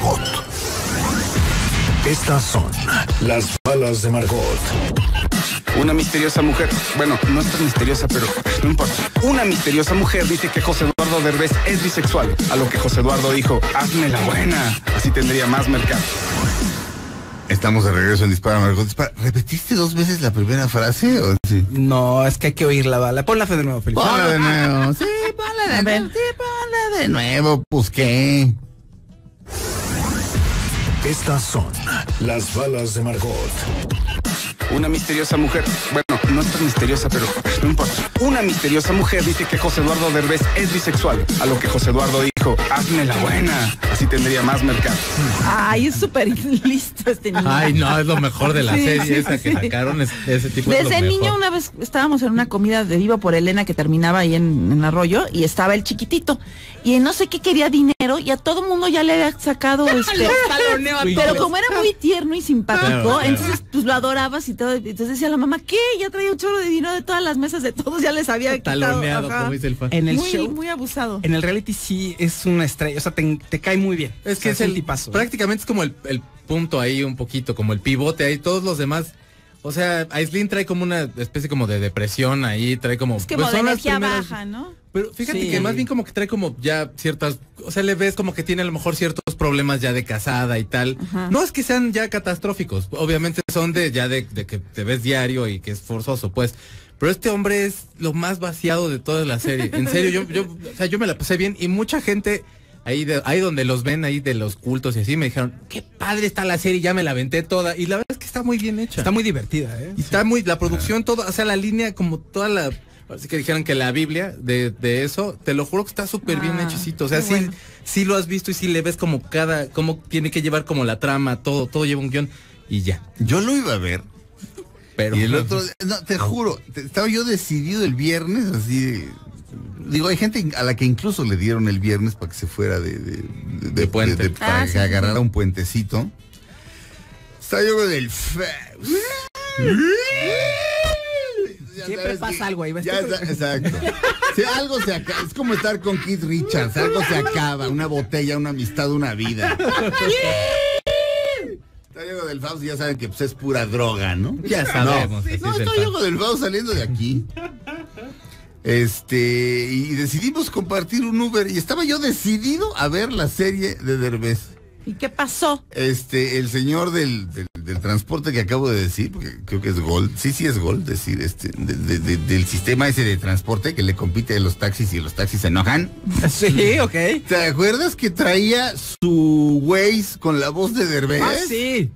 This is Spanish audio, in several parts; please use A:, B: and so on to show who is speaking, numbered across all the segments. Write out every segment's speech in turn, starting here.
A: Margot. Estas son las balas de Margot.
B: Una misteriosa mujer, bueno, no es tan misteriosa, pero no importa. Una misteriosa mujer dice que José Eduardo Derbez es bisexual, a lo que José Eduardo dijo, hazme la buena, así tendría más mercado.
C: Estamos de regreso en Dispara Margot. Dispara. ¿Repetiste dos veces la primera frase o sí?
D: No, es que hay que oír la bala. Ponla fe de nuevo, Felipe.
C: Ponla de nuevo. Sí, ponla de nuevo. Sí, ponla de nuevo. Pues qué.
A: Estas son las balas de Margot.
B: Una misteriosa mujer, bueno, no es tan misteriosa, pero no importa. Una misteriosa mujer dice que José Eduardo Derbez es bisexual, a lo que José Eduardo dijo, hazme la buena, así tendría más mercado.
E: Ay, es súper listo este niño.
F: Ay, no, es lo mejor de la
E: Sí,
F: serie
E: sí,
F: esa
E: sí,
F: que sacaron, es- ese tipo es lo
E: Desde niño
F: mejor.
E: una vez estábamos en una comida de Viva por Elena que terminaba ahí en, en Arroyo y estaba el chiquitito y no sé qué quería dinero y a todo mundo ya le había sacado este pero como era muy tierno y simpático
F: Claro, claro.
E: entonces pues lo adorabas y todo entonces decía la mamá ¿qué? ya traía un chorro de dinero de todas las mesas de todos ya les había quitado
F: Taloneado,
E: ajá.
F: como dice el fan.
D: En el
E: muy,
D: show,
E: muy abusado
D: en el reality sí es una estrella, o sea, te, te cae muy bien.
F: Es
D: O
F: que
D: sea,
F: es el
D: un tipazo.
F: Prácticamente es como el, el punto ahí un poquito, como el pivote ahí, todos los demás. O sea, Aislinn trae como una especie como de depresión ahí, trae como...
E: es que
F: pues
E: como de energía
F: primeras-
E: baja ¿no?
F: Pero fíjate
D: Sí.
F: que más bien como que trae como ya ciertas, o sea, le ves como que tiene a lo mejor ciertos problemas ya de casada y tal. No es que sean ya catastróficos, obviamente son de ya de, de que te ves diario y que es forzoso, pues. Pero este hombre es lo más vaciado de toda la serie. En serio, yo, yo, o sea, yo me la pasé bien y mucha gente ahí, de, ahí donde los ven ahí de los cultos y así me dijeron, qué padre está la serie, ya me la aventé toda. Y la verdad es que está muy bien hecha.
D: Está muy divertida, ¿eh?
F: Y está muy, la producción, todo, o sea, la línea, como toda la, así que dijeron que la Biblia de, de eso, te lo juro que está súper bien
E: Ah,
F: hechicito. O sea, sí,
E: bueno.
F: sí lo has visto y sí le ves como cada, cómo tiene que llevar como la trama, todo, todo lleva un guion y ya.
C: Yo lo iba a ver.
F: Pero
C: Y el otro, no, te juro, te- estaba yo decidido el viernes, así de- Digo, hay gente a la que incluso le dieron el viernes para que se fuera de, de, de-
F: De puente.
C: de- para
E: Ah,
C: que
E: sí,
C: agarrara
E: sí.
C: un puentecito. Estaba yo con el
D: Siempre pasa
C: que-
D: algo ahí, ¿ves?
C: ya está- exacto. Si algo se acaba, es como estar con Keith Richards, algo se acaba, una botella, una amistad, una vida. Está yo con el Faust y ya saben que pues, es pura droga, ¿no?
F: ya sabemos.
C: No,
F: así
C: no
F: es el
C: estoy yo
F: fan.
C: con el Faust saliendo de aquí. Este, y decidimos compartir un Uber y estaba yo decidido a ver la serie de Derbez.
E: ¿y qué pasó?
C: Este, el señor del, del, del transporte que acabo de decir, porque creo que es Gold, sí, sí es Gold, decir, este, de- de- de- del sistema ese de transporte que le compite a los taxis y los taxis se enojan.
D: Sí, ok.
C: ¿Te acuerdas que traía su Waze con la voz de Derbez?
D: Ah, sí.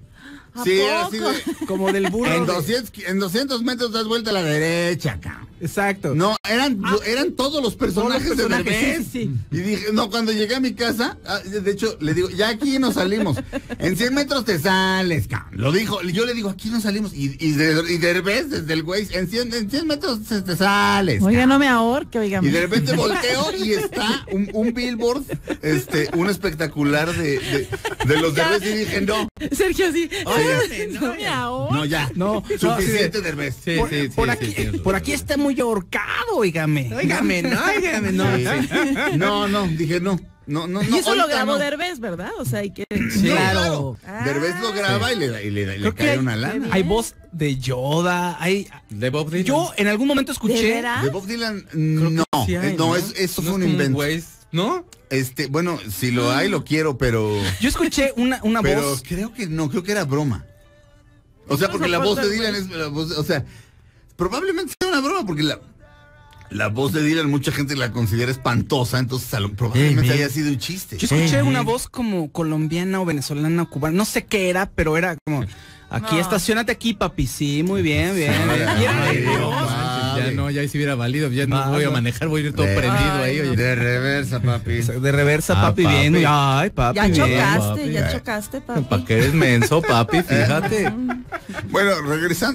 E: ¿A
C: Sí,
E: poco?
C: así de,
D: Como del burro.
C: en
D: de-
C: 200, en 200 metros das vuelta a la derecha, cabrón.
D: Exacto.
C: No, eran, eran todos los personajes,
D: Todos los
C: de Derbez.
D: sí, sí,
C: Y dije, no, cuando llegué a mi casa, ah, de hecho, le digo, ya aquí nos salimos. En 100 metros te sales, cabrón. Lo dijo, yo le digo, aquí nos salimos. Y, y, de, y Derbez, desde el güey, en 100, en 100 metros te, te sales.
E: Oiga, no me ahorque, oiga.
C: Y de repente volteo y está un, un billboard, este, un espectacular de, de, de los Derbez y dije, no,
E: Sergio, sí.
C: Oye,
E: no me ahorque.
C: no, ya.
D: No, no,
C: Suficiente Derbez.
F: Sí,
D: por,
F: sí, sí,
D: por
F: sí,
D: aquí, por aquí está muy ahorcado, óigame. Óigame, no, óigame, no.
C: Sí. No, no, dije no. No, no,
E: Y
C: no.
E: eso lo grabó
C: no.
E: Derbez, ¿verdad? O sea, hay que...
C: Sí,
D: Claro.
E: Ah.
C: Derbez lo graba y le, da- y le, da- y le cae
D: hay-
C: una lana.
D: Hay voz de Yoda, hay...
F: De Bob Dylan.
D: Yo en algún momento
E: ¿De
D: escuché...
C: De Bob Dylan, no.
F: sí hay,
C: no, es- eso
F: No
C: fue un invento.
F: Waze, ¿No?
C: Este, bueno, si lo hay, lo quiero, pero.
D: Yo escuché una, una
C: Pero
D: voz...
C: creo que no, creo que era broma. O sea, porque la voz de Dylan es. la voz- o sea, probablemente sea una broma, porque la. La voz de Dylan mucha gente la considera espantosa, entonces a lo- probablemente haya sido un chiste.
D: Yo escuché una voz como colombiana o venezolana o cubana, no sé qué era, pero era como, aquí
E: No.
D: estacionate aquí, papi, sí, muy bien, bien.
F: Ya no, ya si hubiera valido, ya no voy a manejar, voy a ir todo
C: De-
F: prendido ahí, oye.
C: De reversa, papi.
D: De reversa,
F: Ah,
D: papi,
F: papi.
D: bien. Ay, papi,
E: Ya
D: bien.
E: chocaste,
F: papi.
E: ya chocaste, papi.
F: ¿Para qué eres menso, papi? Fíjate.
C: Bueno, regresando,